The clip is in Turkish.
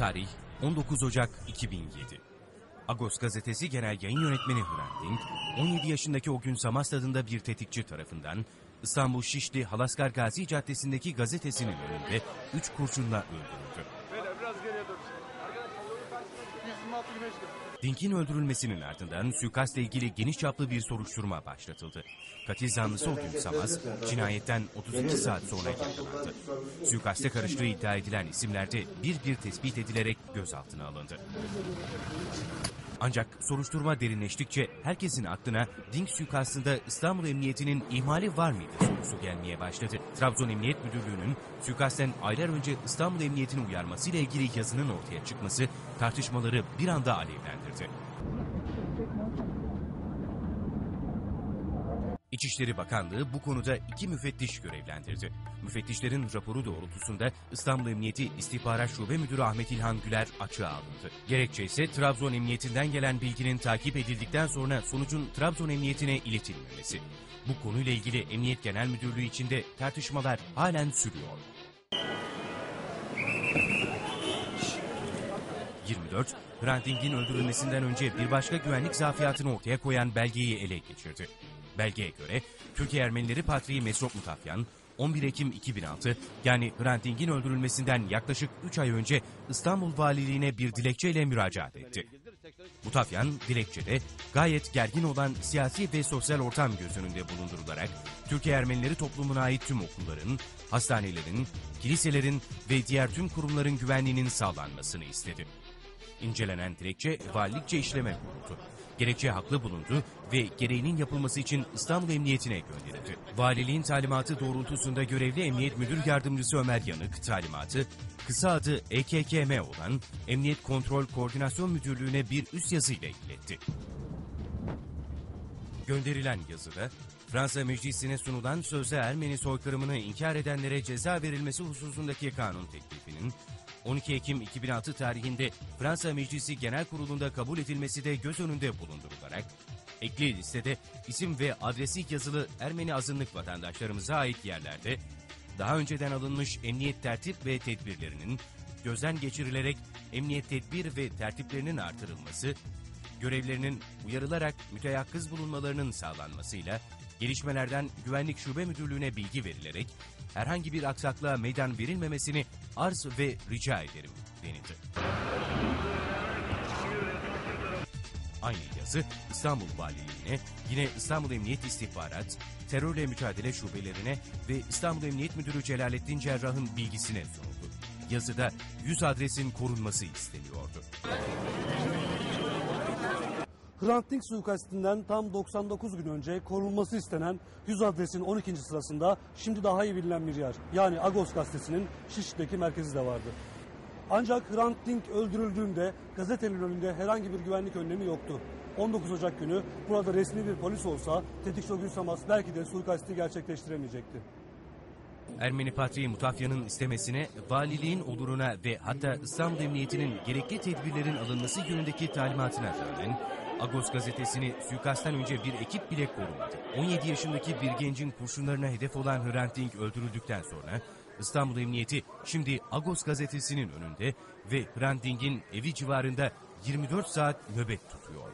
Tarih 19 Ocak 2007. Agos gazetesi genel yayın yönetmeni Hrant Dink, 17 yaşındaki o gün Samastad'ında bir tetikçi tarafından İstanbul Şişli Halaskar Gazi Caddesi'ndeki gazetesinin önünde 3 kurşunla öldürüldü. Biraz geriye dön. 126 güneş gel. Dink'in öldürülmesinin ardından suikastla ilgili geniş çaplı bir soruşturma başlatıldı. Katil zanlısı o gün Samaz, cinayetten 32 saat sonra yakalandı. Suikaste karıştığı iddia edilen isimler de bir bir tespit edilerek gözaltına alındı. Ancak soruşturma derinleştikçe herkesin aklına Dink suikastında İstanbul Emniyeti'nin ihmali var mıydı sorusu gelmeye başladı. Trabzon Emniyet Müdürlüğü'nün suikastten aylar önce İstanbul Emniyeti'ni uyarmasıyla ilgili yazının ortaya çıkması tartışmaları bir anda alevlendirdi. İçişleri Bakanlığı bu konuda iki müfettiş görevlendirdi. Müfettişlerin raporu doğrultusunda İstanbul Emniyeti İstihbarat Şube Müdürü Ahmet İlhan Güler açığa alındı. Gerekçe ise Trabzon Emniyetinden gelen bilginin takip edildikten sonra sonucun Trabzon Emniyetine iletilmemesi. Bu konuyla ilgili Emniyet Genel Müdürlüğü içinde tartışmalar halen sürüyor. 24, Hrant öldürülmesinden önce bir başka güvenlik zafiyatını ortaya koyan belgeyi ele geçirdi. Belgeye göre Türkiye Ermenileri Patriği Mesrop Mutafyan, 11 Ekim 2006 yani Hrant Dink'in öldürülmesinden yaklaşık 3 ay önce İstanbul Valiliğine bir dilekçeyle müracaat etti. Mutafyan dilekçede gayet gergin olan siyasi ve sosyal ortam göz önünde bulundurularak Türkiye Ermenileri toplumuna ait tüm okulların, hastanelerin, kiliselerin ve diğer tüm kurumların güvenliğinin sağlanmasını istedi. İncelenen dilekçe valilikçe işleme konuldu. Gerekçe haklı bulundu ve gereğinin yapılması için İstanbul Emniyetine gönderildi. Valiliğin talimatı doğrultusunda görevli Emniyet Müdür Yardımcısı Ömer Yanık talimatı kısa adı EKKM olan Emniyet Kontrol Koordinasyon Müdürlüğü'ne bir üst yazıyla iletti. Gönderilen yazıda Fransa Meclisi'ne sunulan sözde Ermeni soykırımını inkar edenlere ceza verilmesi hususundaki kanun teklifinin 12 Ekim 2006 tarihinde Fransa Meclisi Genel Kurulu'nda kabul edilmesi de göz önünde bulundurularak ekli listede isim ve adresi yazılı Ermeni azınlık vatandaşlarımıza ait yerlerde daha önceden alınmış emniyet tertip ve tedbirlerinin gözden geçirilerek emniyet tedbir ve tertiplerinin artırılması, görevlerinin uyarılarak müteyakkız bulunmalarının sağlanmasıyla gelişmelerden Güvenlik Şube Müdürlüğü'ne bilgi verilerek herhangi bir aksaklığa meydan verilmemesini arz ve rica ederim denildi. Aynı yazı İstanbul Valiliğine, yine İstanbul Emniyet İstihbarat, Terörle Mücadele Şubelerine ve İstanbul Emniyet Müdürü Celalettin Cerrah'ın bilgisine sunuldu. Yazıda 100 adresin korunması isteniyordu. Hrant Dink suikastinden tam 99 gün önce korunması istenen 100 adresin 12. sırasında şimdi daha iyi bilinen bir yer. Yani Agos gazetesinin Şişli'deki merkezi de vardı. Ancak Hrant Dink öldürüldüğünde gazetenin önünde herhangi bir güvenlik önlemi yoktu. 19 Ocak günü burada resmi bir polis olsa tetikçi Ogün belki de suikasti gerçekleştiremeyecekti. Ermeni Patriği Mutafya'nın istemesine, valiliğin oluruna ve hatta İstanbul Emniyeti'nin gerekli tedbirlerin alınması yönündeki talimatına rağmen Agos gazetesini suikastten önce bir ekip bile korumadı. 17 yaşındaki bir gencin kurşunlarına hedef olan Hrant Dink öldürüldükten sonra İstanbul Emniyeti şimdi Agos gazetesinin önünde ve Hrant Dink'in evi civarında 24 saat nöbet tutuyor.